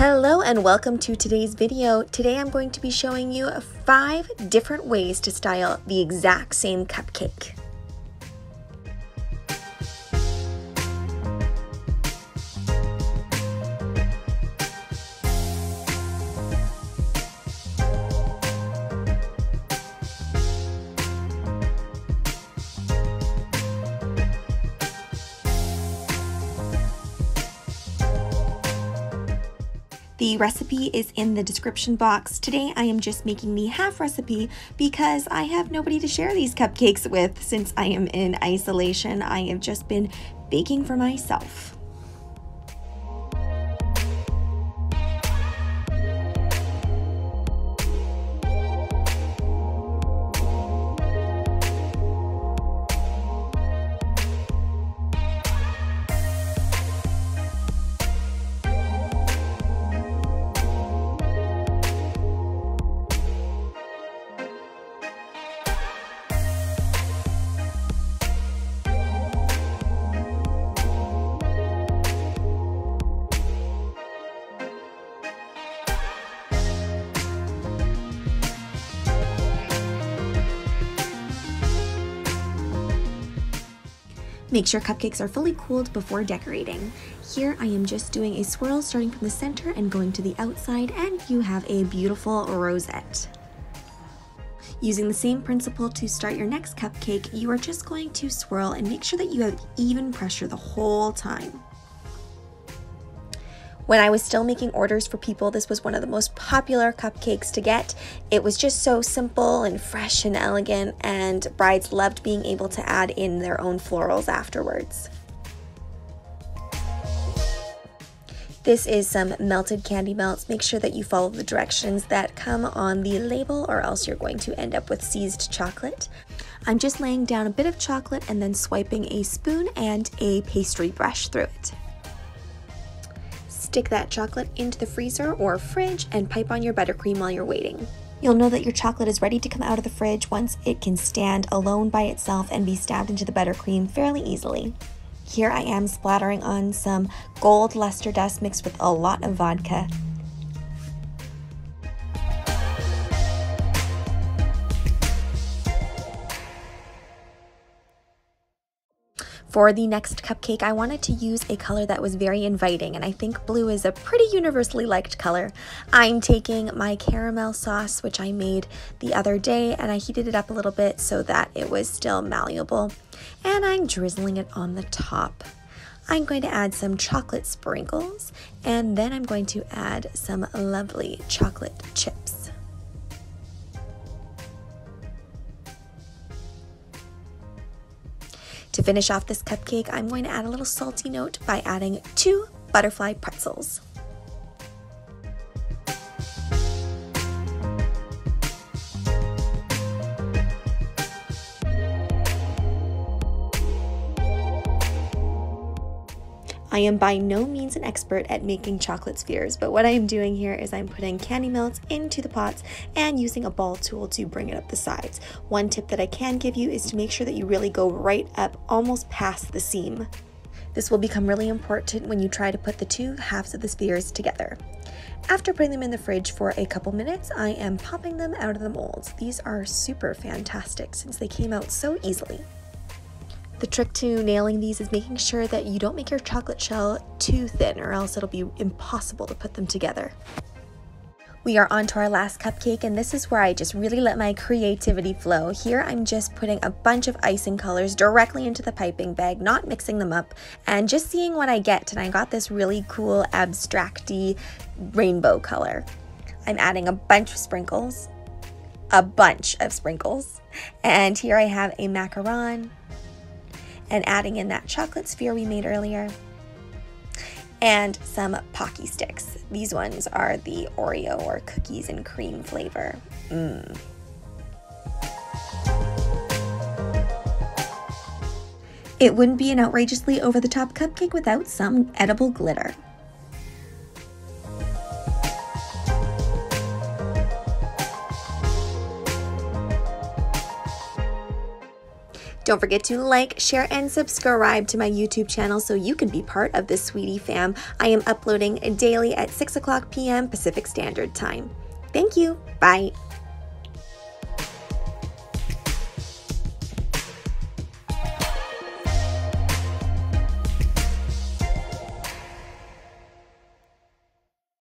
Hello and welcome to today's video. Today I'm going to be showing you five different ways to style the exact same cupcake. The recipe is in the description box. Today I am just making the half recipe because I have nobody to share these cupcakes with since I am in isolation. I have just been baking for myself. Make sure cupcakes are fully cooled before decorating. Here I am just doing a swirl starting from the center and going to the outside and you have a beautiful rosette. Using the same principle to start your next cupcake, you are just going to swirl and make sure that you have even pressure the whole time. When I was still making orders for people, this was one of the most popular cupcakes to get. It was just so simple and fresh and elegant, and brides loved being able to add in their own florals afterwards. This is some melted candy melts. Make sure that you follow the directions that come on the label or else you're going to end up with seized chocolate. I'm just laying down a bit of chocolate and then swiping a spoon and a pastry brush through it. Stick that chocolate into the freezer or fridge and pipe on your buttercream while you're waiting. You'll know that your chocolate is ready to come out of the fridge once it can stand alone by itself and be stabbed into the buttercream fairly easily. Here I am splattering on some gold luster dust mixed with a lot of vodka. For the next cupcake, I wanted to use a color that was very inviting, and I think blue is a pretty universally liked color. I'm taking my caramel sauce, which I made the other day, and I heated it up a little bit so that it was still malleable, and I'm drizzling it on the top. I'm going to add some chocolate sprinkles, and then I'm going to add some lovely chocolate chips. To finish off this cupcake, I'm going to add a little salty note by adding two butterfly pretzels. I am by no means an expert at making chocolate spheres, but what I am doing here is I'm putting candy melts into the pots and using a ball tool to bring it up the sides. One tip that I can give you is to make sure that you really go right up almost past the seam. This will become really important when you try to put the two halves of the spheres together. After putting them in the fridge for a couple minutes, I am popping them out of the molds. These are super fantastic since they came out so easily. The trick to nailing these is making sure that you don't make your chocolate shell too thin or else it'll be impossible to put them together. We are on to our last cupcake and this is where I just really let my creativity flow. Here I'm just putting a bunch of icing colors directly into the piping bag, not mixing them up, and just seeing what I get. And I got this really cool abstracty rainbow color. I'm adding a bunch of sprinkles, a bunch of sprinkles. And here I have a macaron, and adding in that chocolate sphere we made earlier and some Pocky sticks. These ones are the Oreo or cookies and cream flavor. Mmm. It wouldn't be an outrageously over the top cupcake without some edible glitter. Don't forget to like, share, and subscribe to my YouTube channel so you can be part of the Sweetie fam. I am uploading daily at 6 o'clock p.m. Pacific Standard Time. Thank you. Bye.